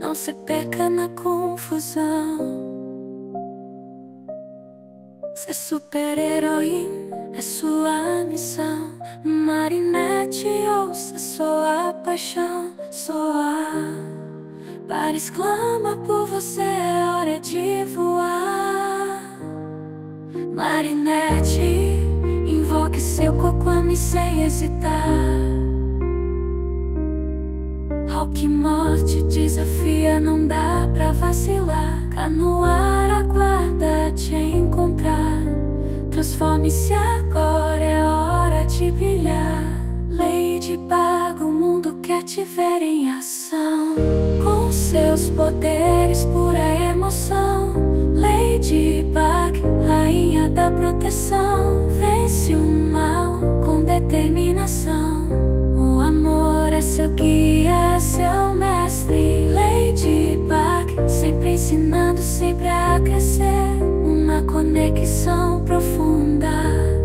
Não se perca na confusão. Ser super-heroína é sua missão. Marinette, ouça sua paixão, soar. Para exclama por você, é hora de voar. Marinette, invoque seu coquame sem hesitar. Que morte desafia, não dá pra vacilar. Canoar aguarda te encontrar. Transforme-se agora, é hora de brilhar. Ladybug, o mundo quer te ver em ação. Com seus poderes, pura emoção. Ladybug, rainha da proteção. Vence o mal com determinação. É seu guia, seu mestre. Ladybug, sempre ensinando, sempre a crescer. Uma conexão profunda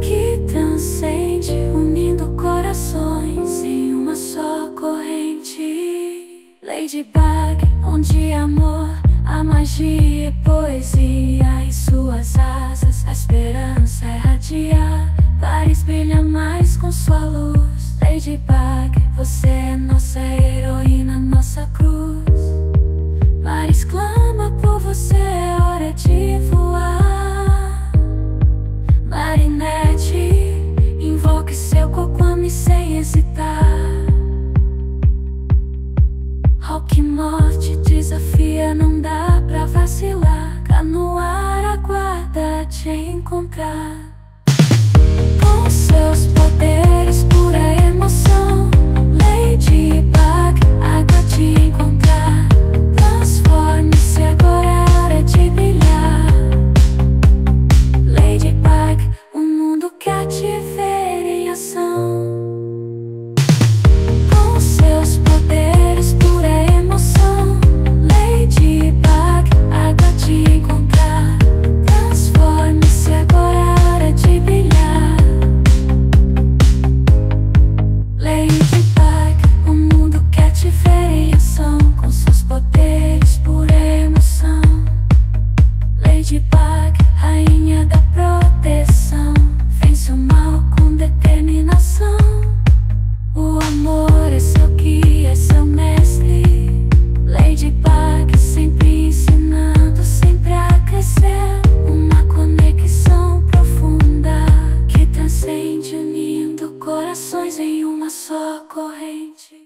que transcende, unindo corações em uma só corrente. Ladybug, onde amor, a magia e poesia em suas asas, a esperança é radiar. Paris brilha mais com sua luz. Ladybug, você é nossa heroína, nossa cruz. Paris clama por você, é hora de voar. Marinette, invoque seu coquame sem hesitar. Que morte desafia, não dá pra vacilar. Canoar aguarda te encontrar. Com seus poderes